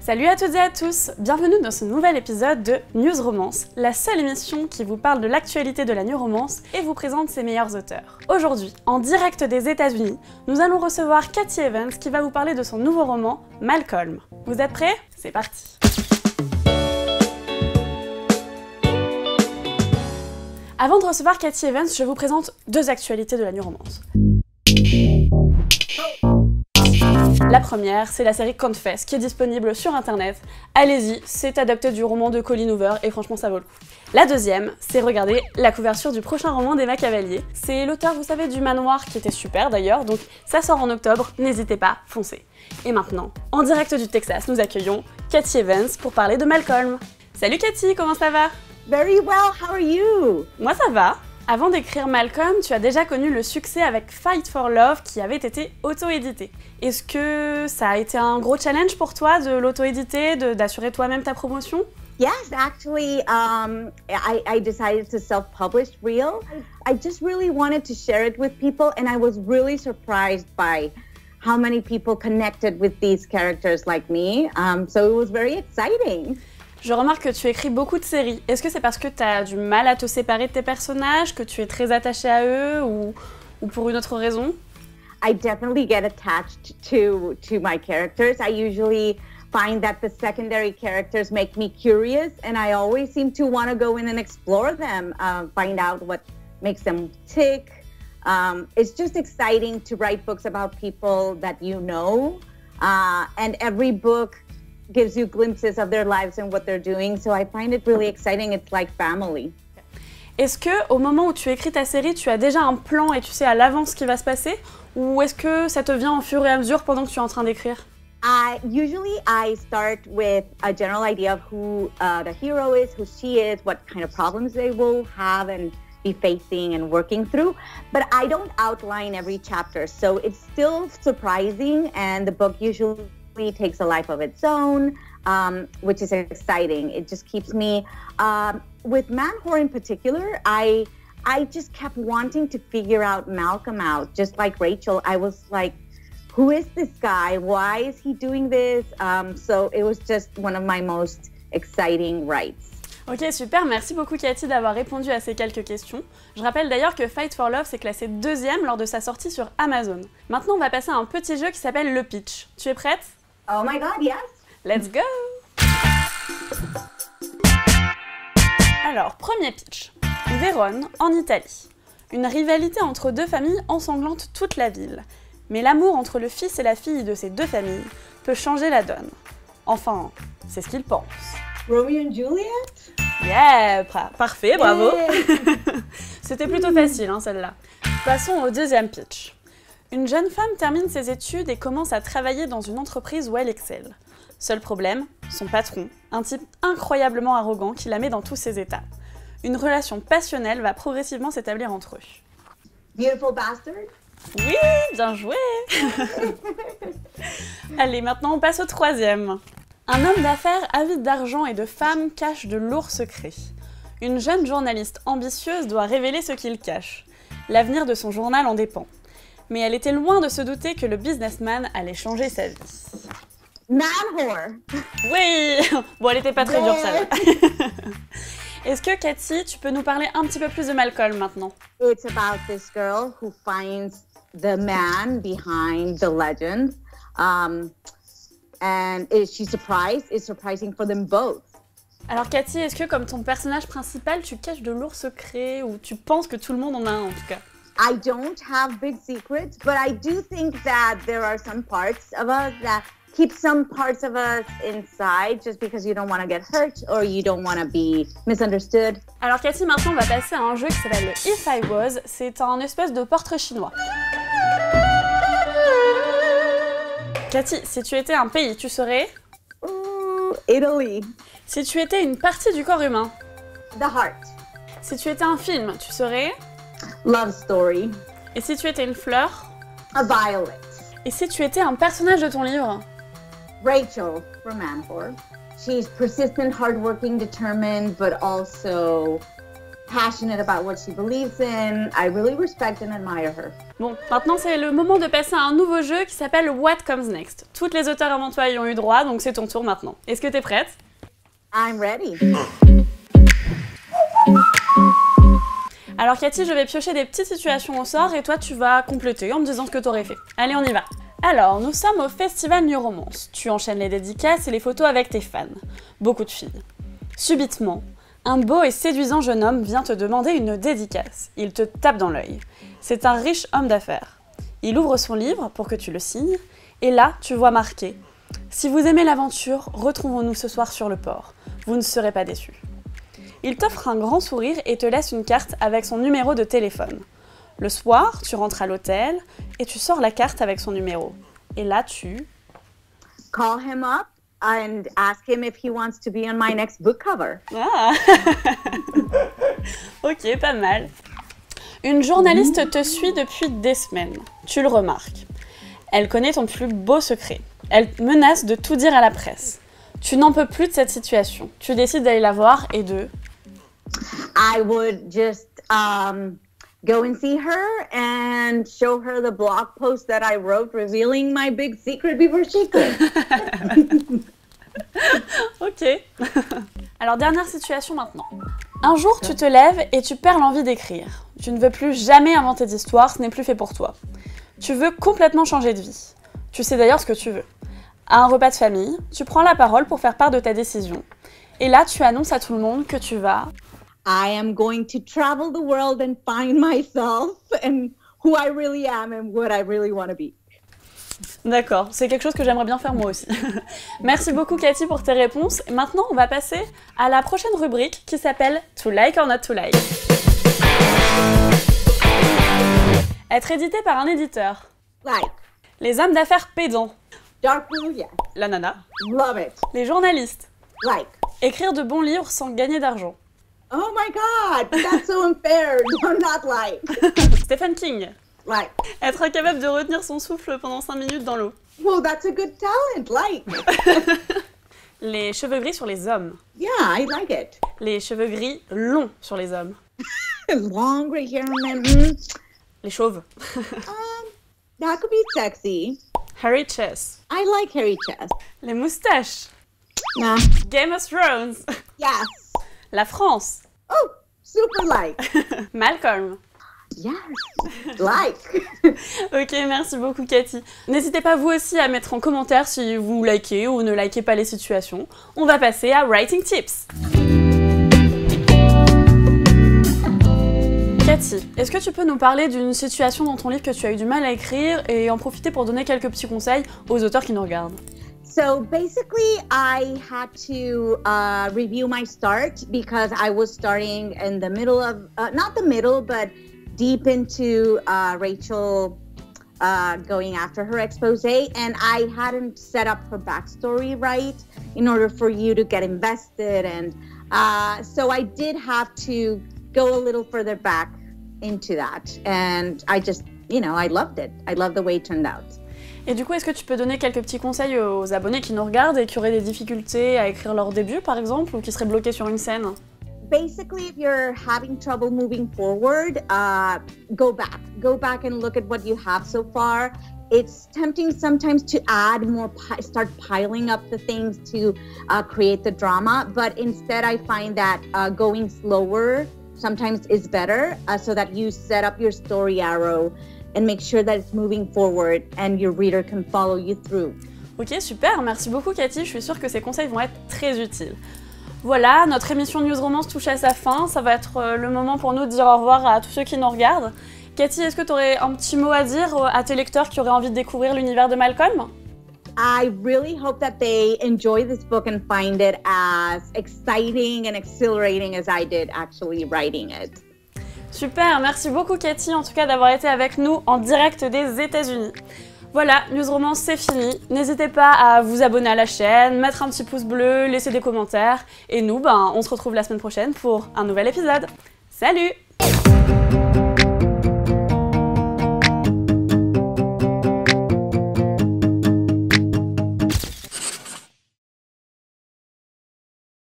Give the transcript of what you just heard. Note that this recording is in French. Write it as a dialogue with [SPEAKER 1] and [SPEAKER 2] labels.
[SPEAKER 1] Salut à toutes et à tous, bienvenue dans ce nouvel épisode de News Romance, la seule émission qui vous parle de l'actualité de la New Romance et vous présente ses meilleurs auteurs. Aujourd'hui, en direct des États-Unis, nous allons recevoir Cathy Evans qui va vous parler de son nouveau roman Malcolm. Vous êtes prêts? C'est parti Avant de recevoir Cathy Evans, je vous présente deux actualités de la New Romance. La première, c'est la série Confess qui est disponible sur internet. Allez-y, c'est adapté du roman de Colin Hoover et franchement ça vaut le coup. La deuxième, c'est regarder la couverture du prochain roman d'Emma Cavalier. C'est l'auteur, vous savez, du manoir qui était super d'ailleurs, donc ça sort en octobre, n'hésitez pas, foncez. Et maintenant, en direct du Texas, nous accueillons Cathy Evans pour parler de Malcolm. Salut Cathy, comment ça va?
[SPEAKER 2] Very well, how are you?
[SPEAKER 1] Moi ça va, avant d'écrire Malcolm, tu as déjà connu le succès avec Fight for Love qui avait été auto-édité. Est-ce que ça a été un gros challenge pour toi de l'auto-éditer, d'assurer toi-même ta promotion?
[SPEAKER 2] Yes, actually, um, I, decided to self publish Real. I just really wanted to share it with people, and I was really surprised by how many people connected with these characters like me. Um, so it was very exciting.
[SPEAKER 1] Je remarque que tu écris beaucoup de séries. Est-ce que c'est parce que tu as du mal à te séparer de tes personnages, que tu es très attaché à eux ou, ou pour une autre raison?
[SPEAKER 2] I definitely get attached to to my characters. I usually find that the secondary characters make me curious and I always seem to want to go in and explore them, uh, find out what makes them tick. Um, it's just exciting to write books about people that you know. Uh, and every book gives you glimpses of their lives and what they're doing. So I find it really exciting. It's like family.
[SPEAKER 1] Est-ce que au moment où tu écris ta série, tu as déjà un plan et tu sais à l'avance ce qui va se passer ou est-ce que ça te vient au fur et à mesure pendant que tu es en train d'écrire
[SPEAKER 2] Uh, usually, I start with a general idea of who uh, the hero is, who she is, what kind of problems they will have and be facing and working through. But I don't outline every chapter, so it's still surprising, and the book usually takes a life of its own, um, which is exciting. It just keeps me um, with Man Whore in particular. I I just kept wanting to figure out Malcolm out, just like Rachel. I was like, who is this guy? Why is he doing this? Um, so it was just one of my most exciting writes.
[SPEAKER 1] Ok, super. Merci beaucoup, Cathy, d'avoir répondu à ces quelques questions. Je rappelle d'ailleurs que Fight for Love s'est classé deuxième lors de sa sortie sur Amazon. Maintenant, on va passer à un petit jeu qui s'appelle le pitch. Tu es prête
[SPEAKER 2] Oh my God, yes.
[SPEAKER 1] Let's go Alors, premier pitch. Vérone, en Italie. Une rivalité entre deux familles ensanglante toute la ville. Mais l'amour entre le fils et la fille de ces deux familles peut changer la donne. Enfin, c'est ce qu'ils pensent.
[SPEAKER 2] Romeo and Juliet?
[SPEAKER 1] Yeah, parfait, bravo. C'était plutôt facile, hein, celle-là. Passons au deuxième pitch. Une jeune femme termine ses études et commence à travailler dans une entreprise où elle excelle. Seul problème, son patron, un type incroyablement arrogant qui la met dans tous ses états. Une relation passionnelle va progressivement s'établir entre eux.
[SPEAKER 2] Beautiful Bastard?
[SPEAKER 1] Oui, bien joué Allez, maintenant on passe au troisième. Un homme d'affaires avide d'argent et de femmes cache de lourds secrets. Une jeune journaliste ambitieuse doit révéler ce qu'il cache. L'avenir de son journal en dépend. Mais elle était loin de se douter que le businessman allait changer sa vie.
[SPEAKER 2] Man whore.
[SPEAKER 1] Oui Bon, elle était pas très dure celle-là. Est-ce que Cathy, tu peux nous parler un petit peu plus de Malcolm maintenant?
[SPEAKER 2] It's about this girl who finds the man behind the legend. Um, and is she surprised? It's surprising for them both.
[SPEAKER 1] Alors Cathy, est-ce que comme ton personnage principal, tu caches de lourds secrets ou tu penses que tout le monde en a un en tout cas?
[SPEAKER 2] I don't have big secrets, but I do think that there are some parts of us that keep some parts of us inside just because you don't want to get hurt or you don't want to be misunderstood.
[SPEAKER 1] Alors Cathy, maintenant on va passer à un jeu qui s'appelle le If I Was. C'est un espèce de portrait chinois. Cathy, si tu étais un pays, tu serais?
[SPEAKER 2] Ooh, Italy.
[SPEAKER 1] Si tu étais une partie du corps humain?
[SPEAKER 2] The heart.
[SPEAKER 1] Si tu étais un film, tu serais?
[SPEAKER 2] Love story.
[SPEAKER 1] Et si tu étais une fleur?
[SPEAKER 2] A violet.
[SPEAKER 1] Et si tu étais un personnage de ton livre?
[SPEAKER 2] Rachel from Manfor. She's persistent, hardworking, determined, but also passionate about what she believes in. I really respect and admire her.
[SPEAKER 1] Bon, maintenant c'est le moment de passer à un nouveau jeu qui s'appelle What Comes Next. Toutes les auteurs avant toi y ont eu droit, donc c'est ton tour maintenant. Est-ce que t'es prête?
[SPEAKER 2] I'm ready.
[SPEAKER 1] Alors Cathy, je vais piocher des petites situations au sort et toi tu vas compléter en me disant ce que t'aurais fait. Allez, on y va. Alors, nous sommes au Festival New Romance. Tu enchaînes les dédicaces et les photos avec tes fans. Beaucoup de filles. Subitement, un beau et séduisant jeune homme vient te demander une dédicace. Il te tape dans l'œil. C'est un riche homme d'affaires. Il ouvre son livre pour que tu le signes, et là, tu vois marqué Si vous aimez l'aventure, retrouvons-nous ce soir sur le port. Vous ne serez pas déçus. Il t'offre un grand sourire et te laisse une carte avec son numéro de téléphone. Le soir, tu rentres à l'hôtel et tu sors la carte avec son numéro. Et là, tu...
[SPEAKER 2] Call him up and ask him if he wants to be on my next book cover.
[SPEAKER 1] Ah Ok, pas mal. Une journaliste te suit depuis des semaines. Tu le remarques. Elle connaît ton plus beau secret. Elle menace de tout dire à la presse. Tu n'en peux plus de cette situation. Tu décides d'aller la voir et de...
[SPEAKER 2] I would just um, go and see her and show her the blog post that I wrote revealing my big secret before she could.
[SPEAKER 1] Ok. Alors dernière situation maintenant. Un jour tu te lèves et tu perds l'envie d'écrire. Tu ne veux plus jamais inventer d'histoire, ce n'est plus fait pour toi. Tu veux complètement changer de vie. Tu sais d'ailleurs ce que tu veux. À un repas de famille, tu prends la parole pour faire part de ta décision. Et là, tu annonces à tout le monde que tu vas
[SPEAKER 2] I am going to travel the world and find myself and who I really am and what I really want to be.
[SPEAKER 1] D'accord, c'est quelque chose que j'aimerais bien faire moi aussi. Merci beaucoup Cathy pour tes réponses. Maintenant, on va passer à la prochaine rubrique qui s'appelle To Like or Not To Like. Être édité par un éditeur.
[SPEAKER 2] Like,
[SPEAKER 1] Les hommes d'affaires pédants.
[SPEAKER 2] dark.
[SPEAKER 1] La nana.
[SPEAKER 2] Love it.
[SPEAKER 1] Les journalistes.
[SPEAKER 2] Like,
[SPEAKER 1] Écrire de bons livres sans gagner d'argent.
[SPEAKER 2] Oh my god, that's so unfair. No, not like.
[SPEAKER 1] Stephen King.
[SPEAKER 2] Like,
[SPEAKER 1] Être incapable de retenir son souffle pendant 5 minutes dans l'eau.
[SPEAKER 2] well, that's a good talent. Like,
[SPEAKER 1] Les cheveux gris sur les hommes.
[SPEAKER 2] yeah, I like it.
[SPEAKER 1] Les cheveux gris longs sur les hommes.
[SPEAKER 2] Long gray hair and then, mm,
[SPEAKER 1] Les chauves.
[SPEAKER 2] um, that could be sexy.
[SPEAKER 1] Harry Chess.
[SPEAKER 2] I like hairy chest.
[SPEAKER 1] Les moustaches.
[SPEAKER 2] Nah.
[SPEAKER 1] Game of Thrones.
[SPEAKER 2] Yes.
[SPEAKER 1] La France.
[SPEAKER 2] Oh, super like.
[SPEAKER 1] Malcolm.
[SPEAKER 2] Yes. Like.
[SPEAKER 1] Ok, merci beaucoup Cathy. N'hésitez pas vous aussi à mettre en commentaire si vous likez ou ne likez pas les situations. On va passer à Writing Tips. Cathy, est-ce que tu peux nous parler d'une situation dans ton livre que tu as eu du mal à écrire et en profiter pour donner quelques petits conseils aux auteurs qui nous regardent?
[SPEAKER 2] So basically, I had to uh, review my start because I was starting in the middle of, uh, not the middle, but deep into uh, Rachel uh, going after her expose, and I hadn't set up her backstory right in order for you to get invested. And uh, so I did have to go a little further back into that. And I just, you know, I loved it. I love the way it turned out.
[SPEAKER 1] Et du coup, est-ce que tu peux donner quelques petits conseils aux abonnés qui nous regardent et qui auraient des difficultés à écrire leur début, par exemple, ou qui seraient bloqués sur une scène?
[SPEAKER 2] Basically if you're having trouble moving forward uh, go back. Go back and look at what you have so far. It's tempting sometimes to add more start piling up the things to uh, create the drama but instead i find that uh, going slower sometimes is better uh, so that you set up your story arrow and make sure that it's moving forward and your reader can follow you through
[SPEAKER 1] Ok, super, merci beaucoup Cathy, je suis sûre que ces conseils vont être très utiles. Voilà, notre émission News Romance touche à sa fin, ça va être euh, le moment pour nous de dire au revoir à tous ceux qui nous regardent. Cathy, est-ce que tu aurais un petit mot à dire euh, à tes lecteurs qui auraient envie de découvrir l'univers de Malcolm?
[SPEAKER 2] I really hope that they enjoy this book and find it as exciting and exhilarating as I did actually writing it.
[SPEAKER 1] Super, merci beaucoup Cathy en tout cas d'avoir été avec nous en direct des États-Unis. Voilà, News Romance c'est fini. N'hésitez pas à vous abonner à la chaîne, mettre un petit pouce bleu, laisser des commentaires. Et nous, ben, on se retrouve la semaine prochaine pour un nouvel épisode. Salut